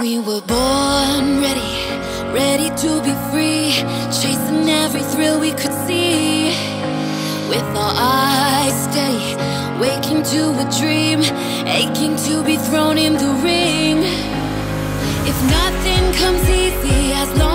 We were born ready, ready to be free, chasing every thrill we could see. With our eyes steady, waking to a dream, aching to be thrown in the ring. If nothing comes easy, as long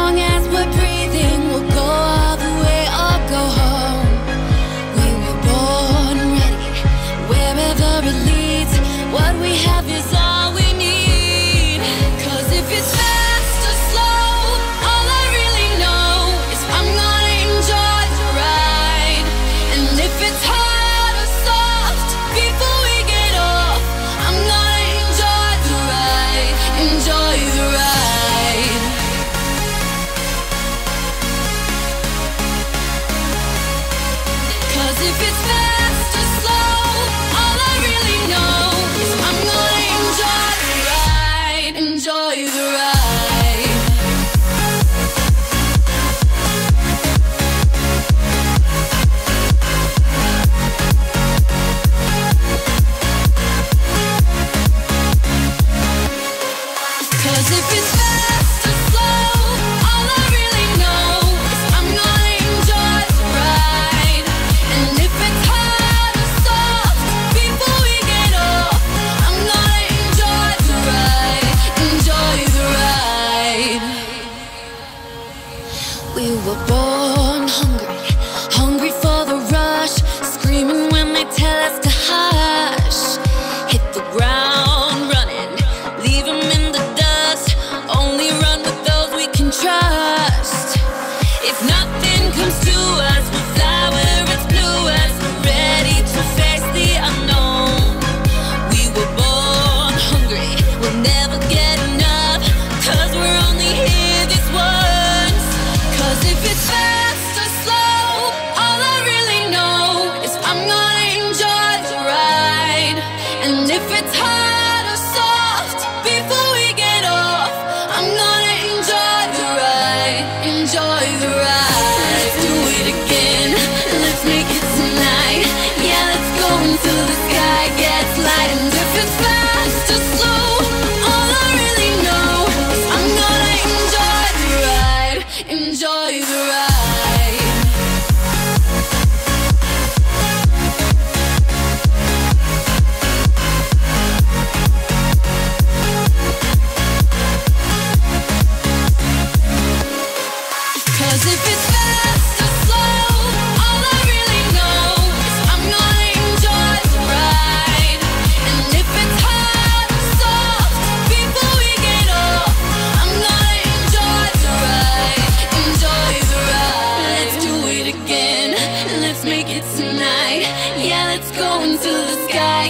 We were born hungry.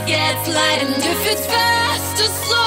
gets light, and if it's fast or slow.